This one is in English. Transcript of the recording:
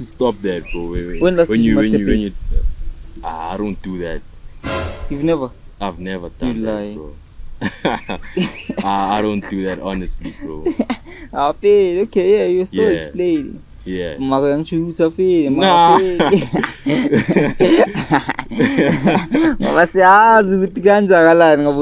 to stop that, bro. When, When last when you when you, when you, Ah, I don't do that. You've never. I've never done that, lie. bro. Ah, I don't do that, honestly, bro. Ah. Okay, yeah, you're so Yeah. explaining. Yeah. Mara. Nah. Ngoba siyazi ukuthi kanzakalani ngoba